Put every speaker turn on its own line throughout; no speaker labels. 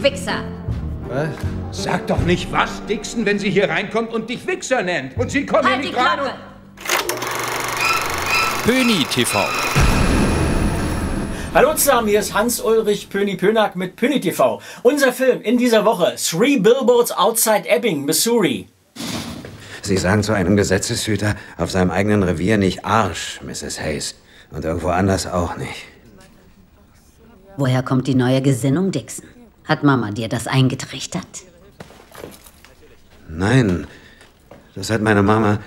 Wichser.
Was? Sag doch nicht was, Dixon, wenn sie hier reinkommt und dich Wichser nennt. Und sie kommt
halt
hier nicht
die
rein und...
Pöni TV.
Hallo zusammen, hier ist Hans-Ulrich Pöni Pönack mit Pöni TV. Unser Film in dieser Woche, Three Billboards Outside Ebbing, Missouri.
Sie sagen zu einem Gesetzeshüter auf seinem eigenen Revier nicht Arsch, Mrs. Hayes. Und irgendwo anders auch nicht.
Woher kommt die neue Gesinnung, Dixon? Hat Mama dir das eingetrichtert?
Nein, das hat meine Mama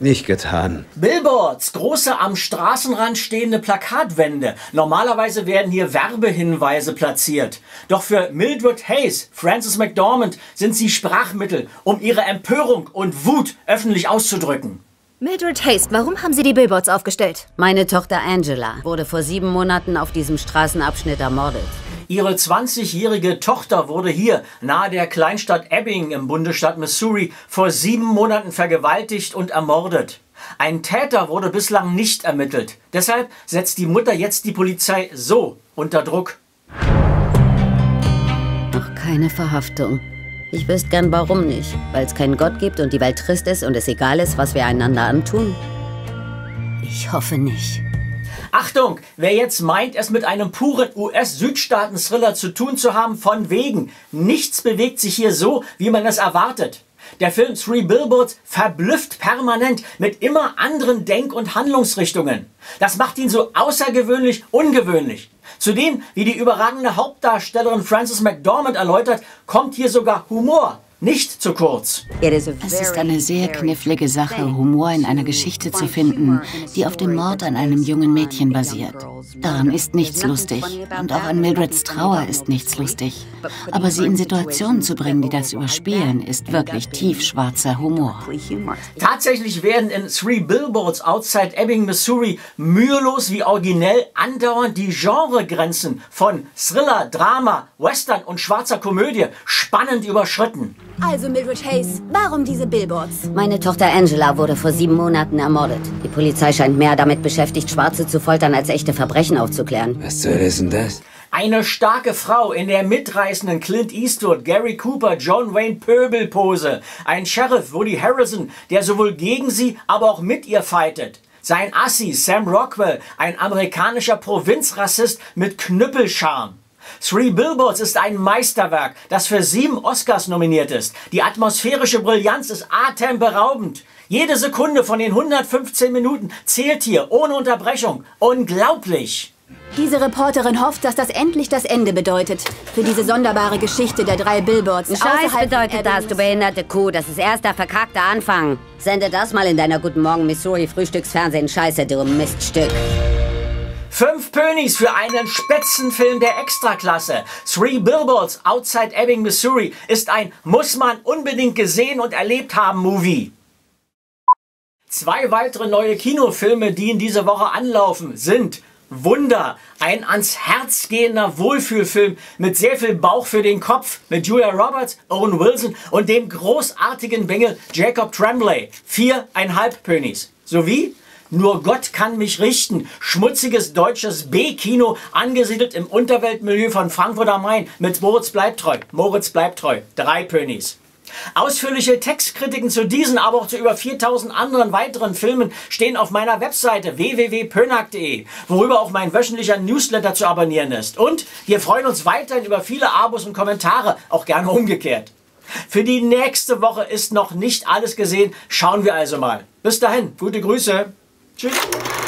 nicht getan.
Billboards, große am Straßenrand stehende Plakatwände. Normalerweise werden hier Werbehinweise platziert. Doch für Mildred Hayes, Frances McDormand sind sie Sprachmittel, um ihre Empörung und Wut öffentlich auszudrücken.
Mildred Haste, warum haben Sie die Billboards aufgestellt?
Meine Tochter Angela wurde vor sieben Monaten auf diesem Straßenabschnitt ermordet.
Ihre 20-jährige Tochter wurde hier, nahe der Kleinstadt Ebbing im Bundesstaat Missouri, vor sieben Monaten vergewaltigt und ermordet. Ein Täter wurde bislang nicht ermittelt. Deshalb setzt die Mutter jetzt die Polizei so unter Druck.
Noch keine Verhaftung. Ich wüsste gern, warum nicht. Weil es keinen Gott gibt und die Welt trist ist und es egal ist, was wir einander antun? Ich hoffe nicht.
Achtung, wer jetzt meint, es mit einem puren US-Südstaaten-Thriller zu tun zu haben, von wegen. Nichts bewegt sich hier so, wie man es erwartet. Der Film Three Billboards verblüfft permanent mit immer anderen Denk- und Handlungsrichtungen. Das macht ihn so außergewöhnlich ungewöhnlich. Zudem, wie die überragende Hauptdarstellerin Frances McDormand erläutert, kommt hier sogar Humor nicht zu kurz.
Es ist eine sehr knifflige Sache, Humor in einer Geschichte zu finden, die auf dem Mord an einem jungen Mädchen basiert. Daran ist nichts lustig. Und auch an Mildreds Trauer ist nichts lustig. Aber sie in Situationen zu bringen, die das überspielen, ist wirklich tiefschwarzer Humor.
Tatsächlich werden in Three Billboards Outside Ebbing, Missouri mühelos wie originell andauernd die Genregrenzen von Thriller, Drama, Western und schwarzer Komödie spannend überschritten.
Also, Mildred Hayes, warum diese Billboards?
Meine Tochter Angela wurde vor sieben Monaten ermordet. Die Polizei scheint mehr damit beschäftigt, Schwarze zu foltern, als echte Verbrechen aufzuklären.
Was zur Hölle ist denn das?
Eine starke Frau in der mitreißenden Clint Eastwood, Gary Cooper, John Wayne Pöbel-Pose. Ein Sheriff, Woody Harrison, der sowohl gegen sie, aber auch mit ihr fightet. Sein Assi, Sam Rockwell, ein amerikanischer Provinzrassist mit Knüppelscharm. Three Billboards ist ein Meisterwerk, das für sieben Oscars nominiert ist. Die atmosphärische Brillanz ist atemberaubend. Jede Sekunde von den 115 Minuten zählt hier ohne Unterbrechung. Unglaublich!
Diese Reporterin hofft, dass das endlich das Ende bedeutet. Für diese sonderbare Geschichte der drei Billboards.
Scheiß bedeutet das, du behinderte Kuh. Das ist erst der verkackte Anfang. Sende das mal in deiner Guten Morgen Missouri Frühstücksfernsehen. Scheiße, du Miststück.
Fünf Pönis für einen Spitzenfilm der Extraklasse. Three Billboards Outside Ebbing, Missouri ist ein muss man unbedingt gesehen und erlebt haben Movie. Zwei weitere neue Kinofilme, die in dieser Woche anlaufen, sind Wunder, ein ans Herz gehender Wohlfühlfilm mit sehr viel Bauch für den Kopf mit Julia Roberts, Owen Wilson und dem großartigen Bengel Jacob Tremblay. Viereinhalb Pönis. Sowie nur Gott kann mich richten. Schmutziges deutsches B-Kino, angesiedelt im Unterweltmilieu von Frankfurt am Main mit Moritz bleibt treu. Moritz bleibt treu. Drei Pönis. Ausführliche Textkritiken zu diesen, aber auch zu über 4000 anderen weiteren Filmen stehen auf meiner Webseite www.pönack.de, worüber auch mein wöchentlicher Newsletter zu abonnieren ist. Und wir freuen uns weiterhin über viele Abos und Kommentare, auch gerne umgekehrt. Für die nächste Woche ist noch nicht alles gesehen, schauen wir also mal. Bis dahin, gute Grüße. Tschüss.